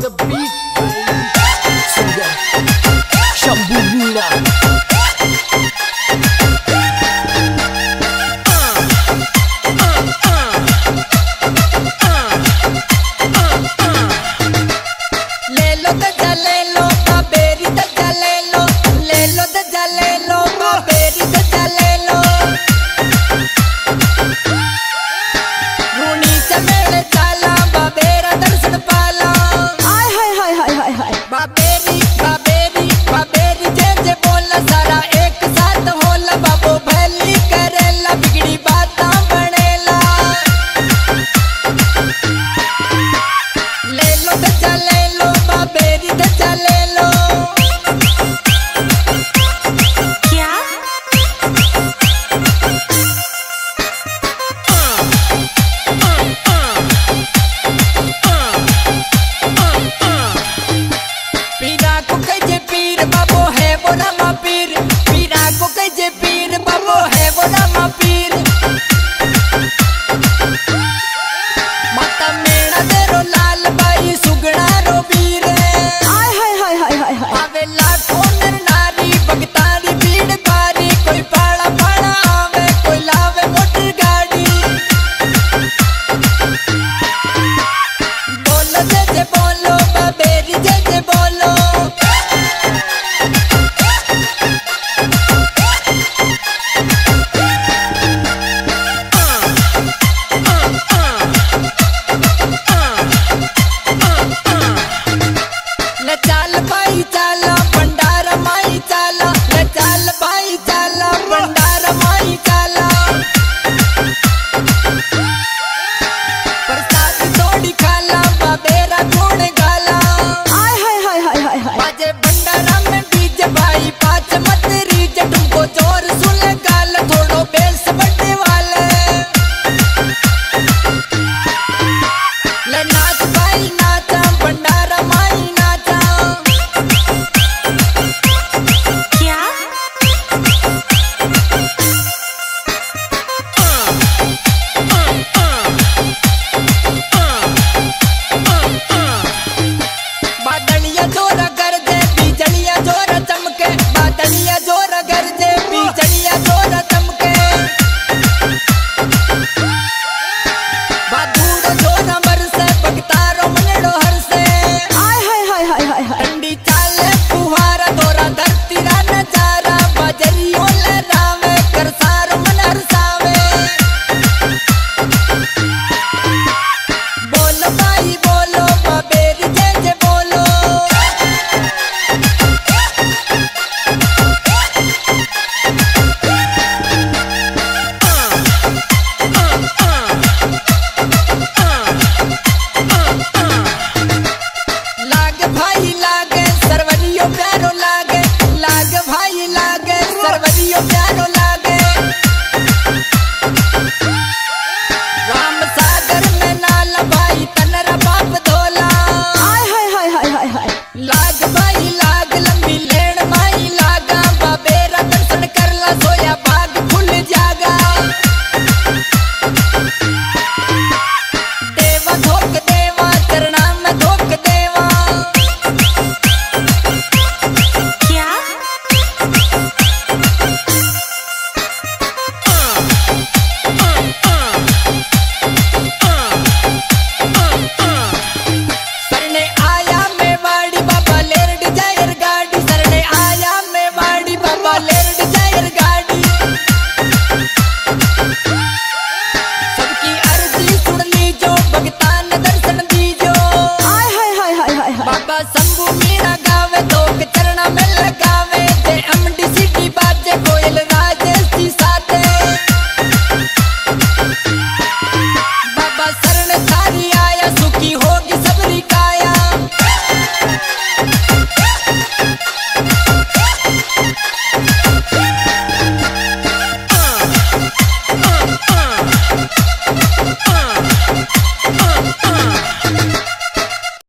The beat, baby. So yeah, Shambhu Meena. Bye.